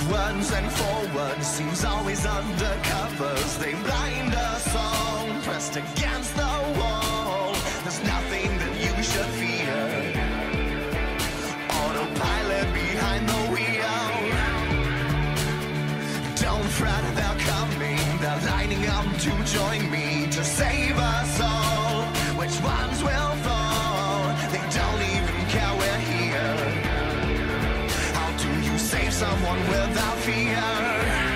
backwards and forwards seems always under covers. They blind us all, pressed against the wall. There's nothing that you should fear. Autopilot behind the wheel. Don't fret, they're coming. They're lining up to join me to save. someone without fear.